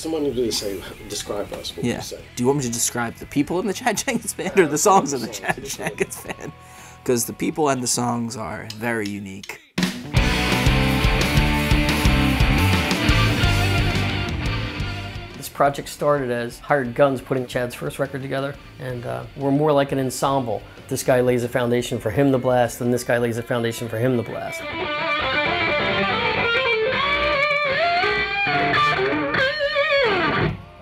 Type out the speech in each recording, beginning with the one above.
someone who would say, describe us, what would Yeah. you say? Do you want me to describe the people in the Chad Jenkins band or the songs in the Chad Jenkins band? Because the people and the songs are very unique. This project started as hired guns putting Chad's first record together, and uh, we're more like an ensemble. This guy lays a foundation for him to blast, and this guy lays a foundation for him to blast.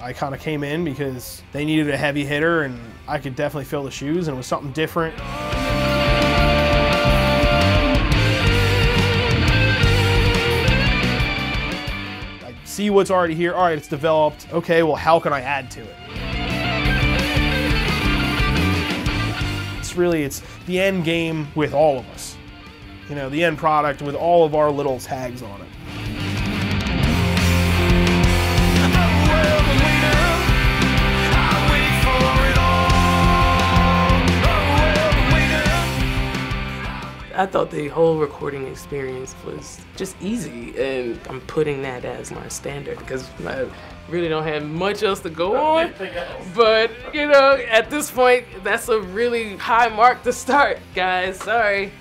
I kind of came in because they needed a heavy hitter and I could definitely fill the shoes and it was something different. I see what's already here. All right, it's developed. Okay, well, how can I add to it? It's really it's the end game with all of us. You know, the end product with all of our little tags on it. I thought the whole recording experience was just easy, and I'm putting that as my standard because I really don't have much else to go on. But, you know, at this point, that's a really high mark to start, guys. Sorry.